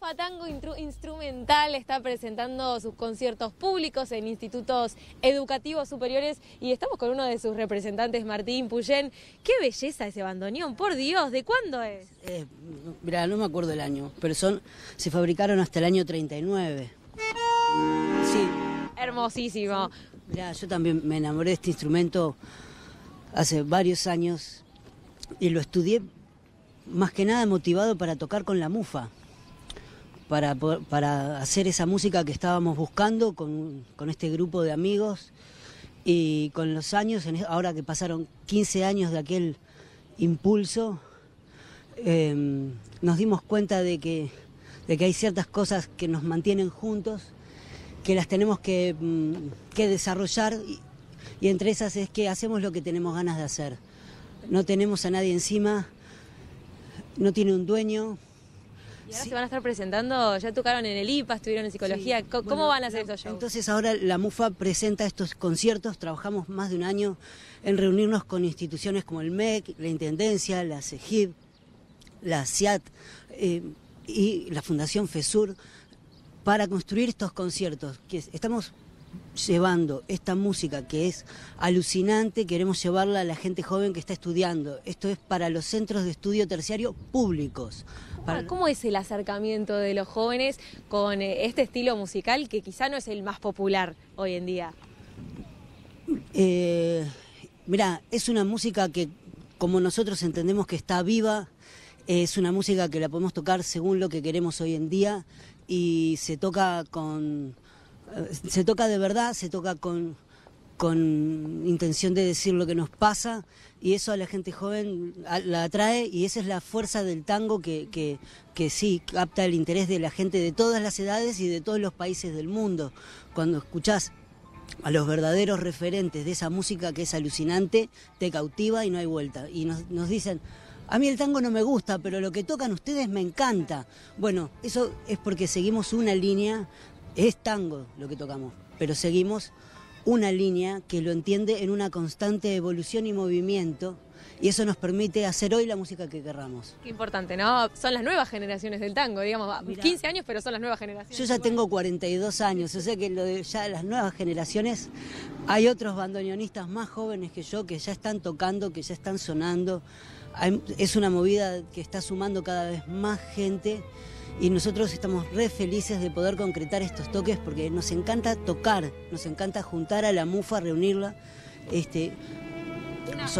Mufa Tango Instrumental está presentando sus conciertos públicos en institutos educativos superiores y estamos con uno de sus representantes, Martín Puyén. ¡Qué belleza ese bandoneón! ¡Por Dios! ¿De cuándo es? Eh, mira, no me acuerdo el año, pero son se fabricaron hasta el año 39. Sí. Hermosísimo. Mira, yo también me enamoré de este instrumento hace varios años y lo estudié más que nada motivado para tocar con la mufa, para, para hacer esa música que estábamos buscando con, este grupo de amigos y con los años, ahora que pasaron 15 años de aquel impulso, em, nos dimos cuenta de que, de que hay ciertas cosas que nos mantienen juntos, que las tenemos que, mm, que desarrollar y, y entre esas es que hacemos lo que tenemos ganas de hacer. No tenemos a nadie encima, no tiene un dueño. Y ahora se van a estar presentando, ya tocaron en el IPA, estuvieron en psicología, ¿cómo van a hacer esos shows? Entonces ahora la MUFA presenta estos conciertos, trabajamos más de un año en reunirnos con instituciones como el MEC, la Intendencia, la CEGIB, la CIAT eh, y la Fundación FESUR para construir estos conciertos. Que estamos llevando esta música que es alucinante, queremos llevarla a la gente joven que está estudiando. Esto es para los centros de estudio terciario públicos. ¿Cómo es el acercamiento de los jóvenes con eh, este estilo musical que quizá no es el más popular hoy en día? Eh, mira, es una música que como nosotros entendemos que está viva, es una música que la podemos tocar según lo que queremos hoy en día y se toca con se toca de verdad, se toca con, con intención de decir lo que nos pasa y eso a la gente joven la atrae y esa es la fuerza del tango que, que, que, sí capta el interés de la gente de todas las edades y de todos los países del mundo. Cuando escuchás a los verdaderos referentes de esa música que es alucinante, te cautiva y no hay vuelta. Y nos, nos dicen, a mí el tango no me gusta, pero lo que tocan ustedes me encanta. Bueno, eso es porque seguimos una línea es tango lo que tocamos, pero seguimos una línea que lo entiende en una constante evolución y movimiento y eso nos permite hacer hoy la música que querramos. Qué importante, ¿no? Son las nuevas generaciones del tango, digamos, 15 años, pero son las nuevas generaciones. Yo ya tengo 42 años, o sea que lo de ya las nuevas generaciones, hay otros bandoneonistas más jóvenes que yo que ya están tocando, que ya están sonando. es una movida que está sumando cada vez más gente y nosotros estamos re felices de poder concretar estos toques porque nos encanta tocar, nos encanta juntar a la mufa, reunirla. Este,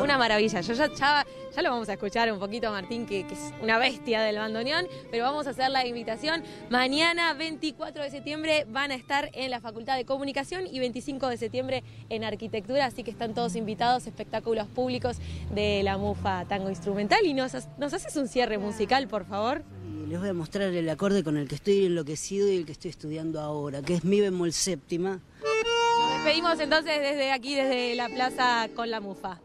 una, maravilla. Yo ya, ya, lo vamos a escuchar un poquito a Martín, que, que, es una bestia del bandoneón, pero vamos a hacer la invitación. Mañana, 24 de septiembre, van a estar en la Facultad de Comunicación y 25 de septiembre en Arquitectura, así que están todos invitados, espectáculos públicos de la Mufa Tango Instrumental. Y nos, nos haces un cierre musical, por favor les voy a mostrar el acorde con el que estoy enloquecido y el que estoy estudiando ahora, que es mi bemol séptima. Despedimos entonces desde aquí, desde la plaza con la mufa.